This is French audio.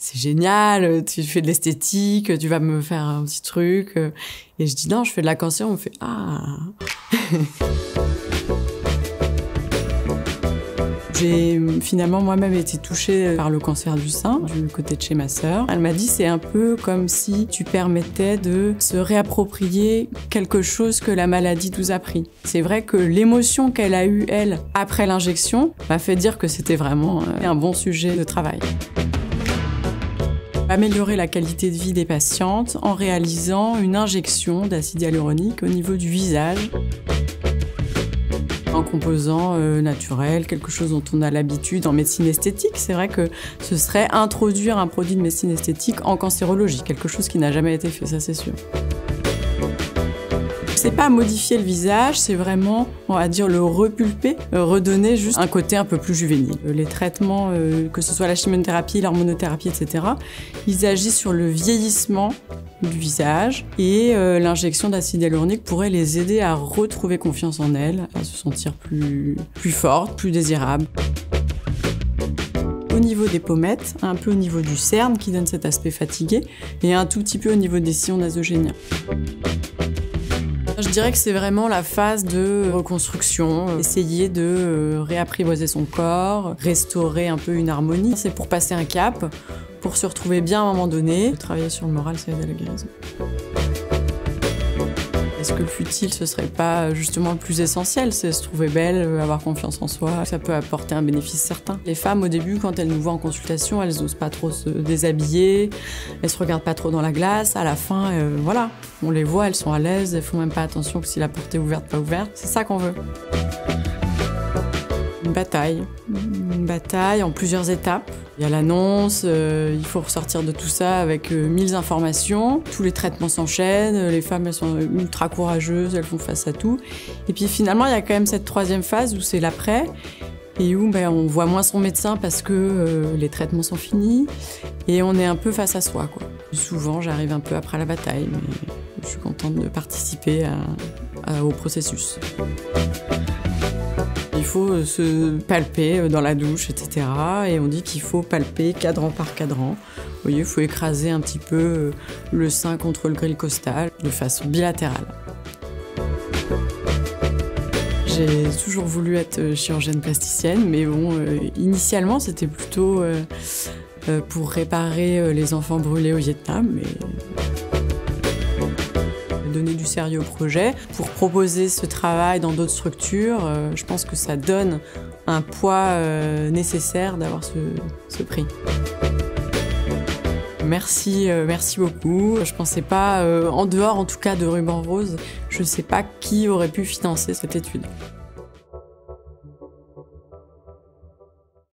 c'est génial, tu fais de l'esthétique, tu vas me faire un petit truc. Et je dis non, je fais de la cancer. On me fait ah. J'ai finalement moi-même été touchée par le cancer du sein du côté de chez ma sœur. Elle m'a dit c'est un peu comme si tu permettais de se réapproprier quelque chose que la maladie nous a pris. C'est vrai que l'émotion qu'elle a eue elle après l'injection m'a fait dire que c'était vraiment un bon sujet de travail améliorer la qualité de vie des patientes en réalisant une injection d'acide hyaluronique au niveau du visage. Un composant euh, naturel, quelque chose dont on a l'habitude en médecine esthétique. C'est vrai que ce serait introduire un produit de médecine esthétique en cancérologie, quelque chose qui n'a jamais été fait, ça c'est sûr. C'est pas modifier le visage, c'est vraiment, on va dire, le repulper, euh, redonner juste un côté un peu plus juvénile. Euh, les traitements, euh, que ce soit la chimiothérapie, l'hormonothérapie, etc., ils agissent sur le vieillissement du visage et l'injection d'acide hyaluronique pourrait les aider à retrouver confiance en elles, à se sentir plus, plus fortes, plus désirables au niveau des pommettes, un peu au niveau du cerne qui donne cet aspect fatigué, et un tout petit peu au niveau des sillons nasogéniens. Je dirais que c'est vraiment la phase de reconstruction, euh, essayer de euh, réapprivoiser son corps, restaurer un peu une harmonie. C'est pour passer un cap, pour se retrouver bien à un moment donné. Travailler sur le moral, ça aide à la guérison. Est-ce que le futile, ce serait pas justement le plus essentiel C'est se trouver belle, euh, avoir confiance en soi. Ça peut apporter un bénéfice certain. Les femmes, au début, quand elles nous voient en consultation, elles n'osent pas trop se déshabiller, elles se regardent pas trop dans la glace. À la fin, euh, voilà, on les voit, elles sont à l'aise, elles font même pas attention que si la porte est ouverte, pas ouverte. C'est ça qu'on veut. Une bataille. Une bataille en plusieurs étapes. Il y a l'annonce, euh, il faut ressortir de tout ça avec euh, mille informations. Tous les traitements s'enchaînent, les femmes elles sont ultra courageuses, elles font face à tout. Et puis finalement, il y a quand même cette troisième phase où c'est l'après et où ben, on voit moins son médecin parce que euh, les traitements sont finis et on est un peu face à soi. Souvent, j'arrive un peu après la bataille, mais je suis contente de participer au processus. Il faut euh, se palper euh, dans la douche, etc. Et on dit qu'il faut palper cadran par cadran. Vous voyez, il faut écraser un petit peu euh, le sein contre le grill costal de façon bilatérale. J'ai toujours voulu être chirurgienne plasticienne, mais bon, initialement c'était plutôt pour réparer les enfants brûlés au Vietnam. Mais donner du sérieux au projet. Pour proposer ce travail dans d'autres structures, euh, je pense que ça donne un poids euh, nécessaire d'avoir ce, prix. Merci, euh, merci beaucoup. Je pensais pas, en dehors en tout cas de Ruban Rose, je sais pas qui aurait pu financer cette étude.